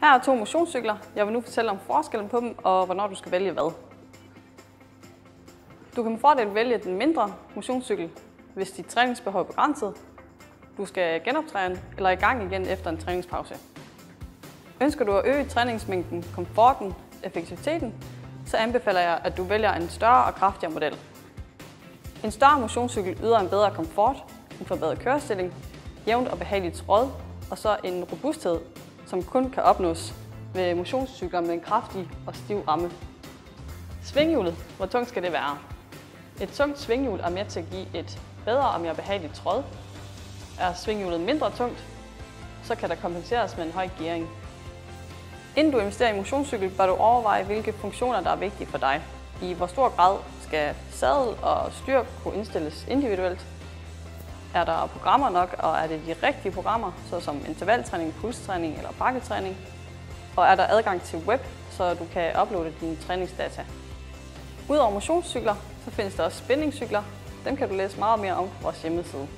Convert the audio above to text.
Her er to motionscykler. Jeg vil nu fortælle om forskellen på dem og hvornår du skal vælge hvad. Du kan med fordel vælge den mindre motionscykel, hvis dit træningsbehov er begrænset, du skal genoptræne eller i gang igen efter en træningspause. Ønsker du at øge træningsmængden, komforten, effektiviteten, så anbefaler jeg, at du vælger en større og kraftigere model. En større motionscykel yder en bedre komfort, en forbedret kørestilling, jævnt og behageligt tråd, og så en robusthed, som kun kan opnås ved motionscykler med en kraftig og stiv ramme. Svinghjulet, hvor tungt skal det være? Et tungt svinghjul er med til at give et bedre og mere behageligt tråd. Er svinghjulet mindre tungt, så kan der kompenseres med en høj gearing. Inden du investerer i motionscykel, bør du overveje, hvilke funktioner, der er vigtige for dig. I hvor stor grad skal sadel og styr kunne indstilles individuelt. Er der programmer nok, og er det de rigtige programmer, såsom intervaltræning, pulstræning eller bakketræning? Og er der adgang til web, så du kan uploade dine træningsdata? Udover motionscykler, så findes der også spændingscykler. Dem kan du læse meget mere om på vores hjemmeside.